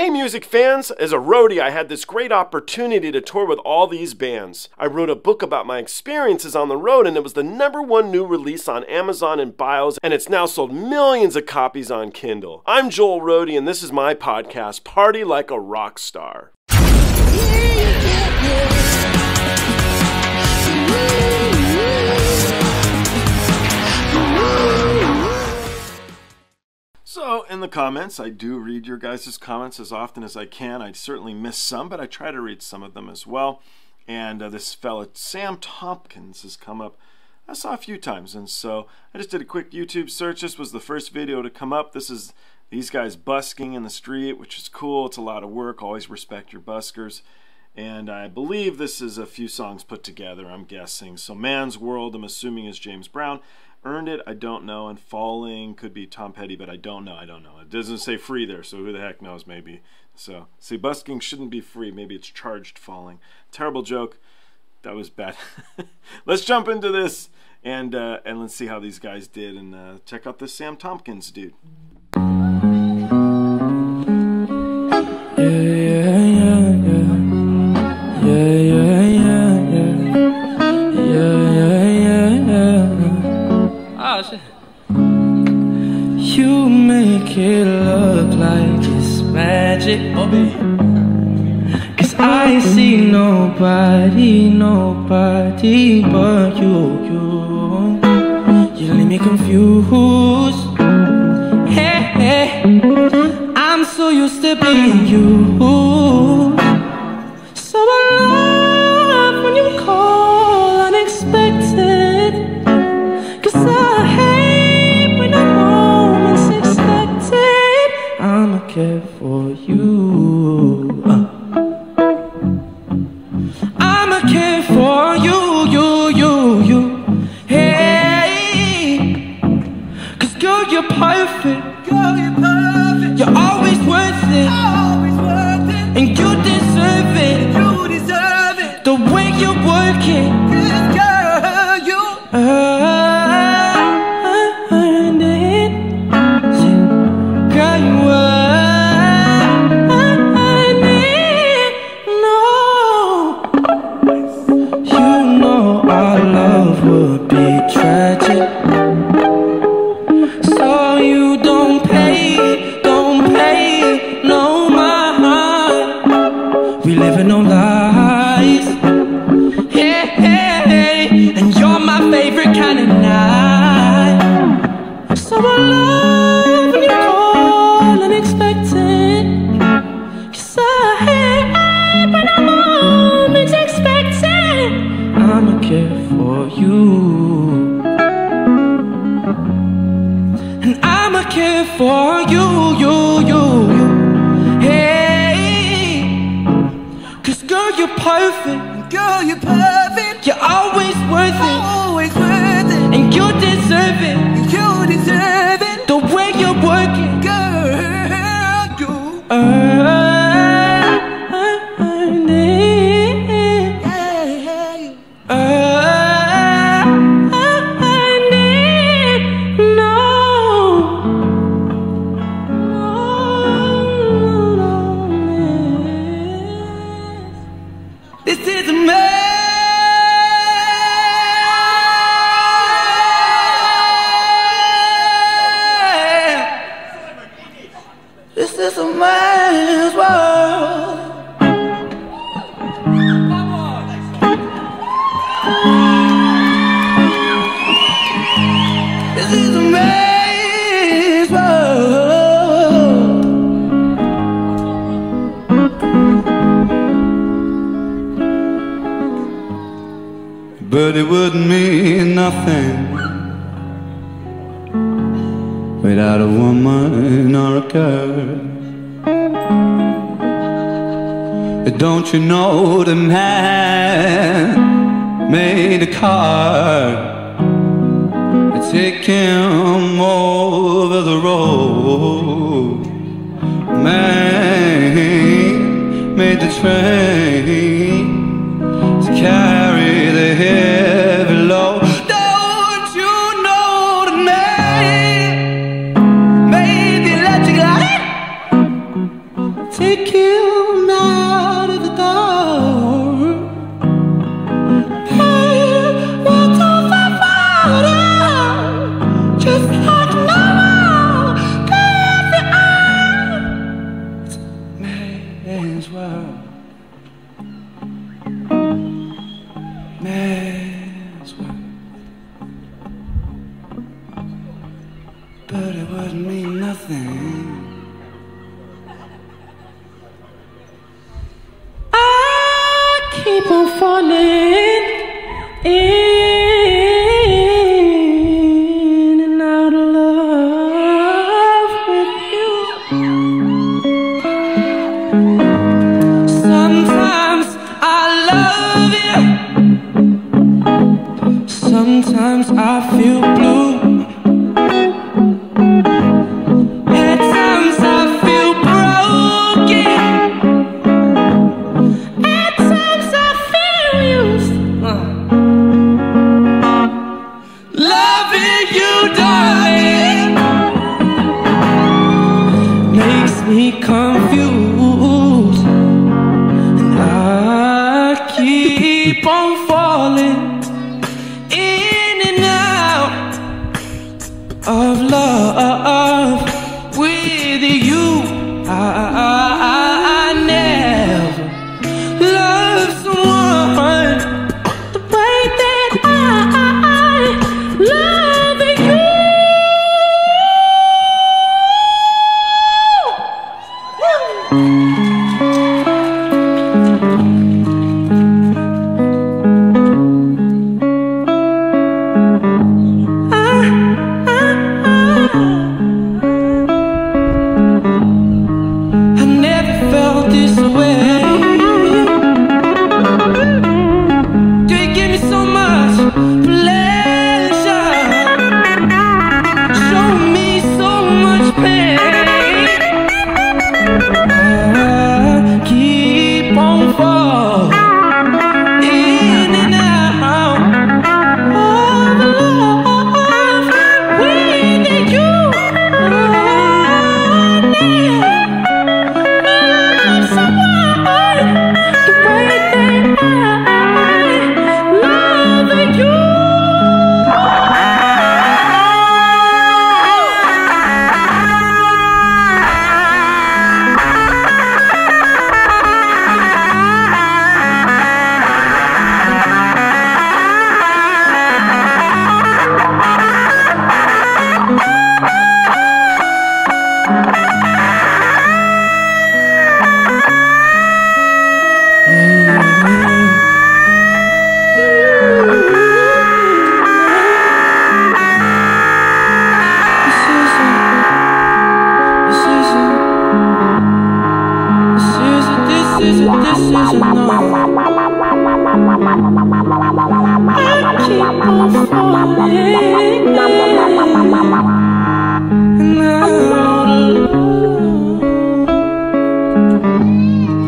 Hey music fans, as a roadie I had this great opportunity to tour with all these bands. I wrote a book about my experiences on the road and it was the number one new release on Amazon and Bios and it's now sold millions of copies on Kindle. I'm Joel Roadie and this is my podcast, Party Like a Rock Star. In the comments, I do read your guys' comments as often as I can. I certainly miss some, but I try to read some of them as well. And uh, this fella, Sam Tompkins, has come up. I saw a few times, and so I just did a quick YouTube search. This was the first video to come up. This is these guys busking in the street, which is cool. It's a lot of work. Always respect your buskers. And I believe this is a few songs put together, I'm guessing. So, Man's World, I'm assuming, is James Brown. Earned it, I don't know. And Falling could be Tom Petty, but I don't know. I don't know. It doesn't say free there, so who the heck knows, maybe. So, see, busking shouldn't be free. Maybe it's charged falling. Terrible joke. That was bad. let's jump into this and uh, and let's see how these guys did and uh, check out this Sam Tompkins dude. Yeah, yeah, You make it look like it's magic, baby. Cause I see nobody, nobody but you, you. You leave me confused. Hey, hey. I'm so used to being you. Care for you, you, you, you. Hey, cause girl, you're perfect. Girl, you're perfect. You're always worth it. But it wouldn't mean nothing without a woman or a girl. Don't you know the man made a car? To Take him over the road. Man made the train out of the. Hey, what's that water? Just like no one could ever man's world. Man's world. But it wouldn't mean nothing. Love This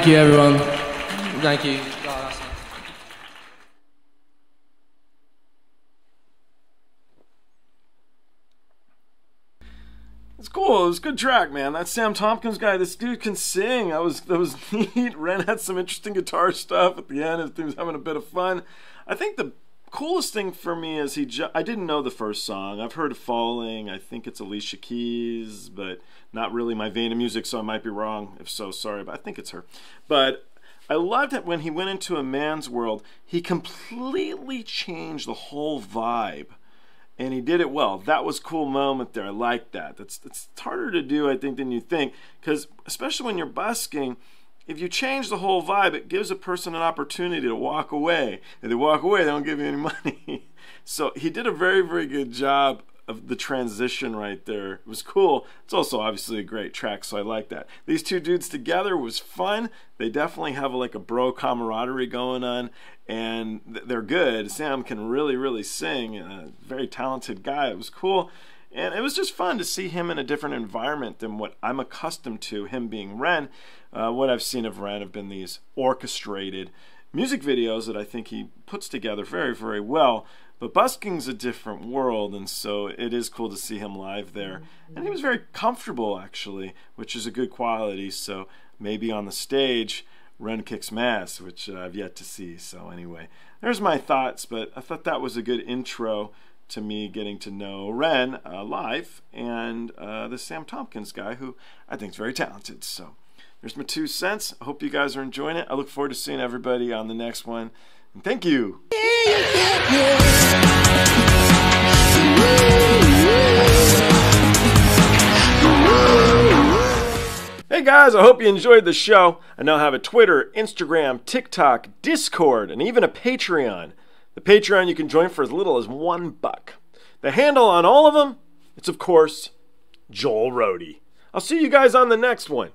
Thank you, everyone. Thank you. It's cool. It was a good track, man. That Sam Tompkins guy, this dude can sing. That was that was neat. Ren had some interesting guitar stuff at the end. He was having a bit of fun. I think the coolest thing for me is he. Ju- I didn't know the first song. I've heard "Falling." I think it's Alicia Keys, but not really my vein of music, so I might be wrong. If so, sorry, but I think it's her. But I loved it when he went into a man's world. He completely changed the whole vibe and he did it well. That was cool moment there. I like that. That's it's harder to do, I think, than you think, because especially when you're busking, if you change the whole vibe, it gives a person an opportunity to walk away. If they walk away, they don't give you any money. so he did a very, very good job of the transition right there. It was cool. It's also obviously a great track, so I like that. These two dudes together was fun. They definitely have like a bro camaraderie going on, and they're good. Sam can really, really sing. A very talented guy. It was cool. And it was just fun to see him in a different environment than what I'm accustomed to, him being Ren. Uh, what I've seen of Ren have been these orchestrated music videos that I think he puts together very, very well. But busking's a different world, and so it is cool to see him live there. And he was very comfortable, actually, which is a good quality. So maybe on the stage, Ren kicks mass, which I've yet to see. So anyway, there's my thoughts, but I thought that was a good intro to me getting to know Ren uh, live and uh, the Sam Tompkins guy, who I think is very talented. So there's my two cents. I hope you guys are enjoying it. I look forward to seeing everybody on the next one. And thank you. Hey guys, I hope you enjoyed the show. I now have a Twitter, Instagram, TikTok, Discord, and even a Patreon. The Patreon you can join for as little as one buck. The handle on all of them, it's of course Joel Roadie. I'll see you guys on the next one.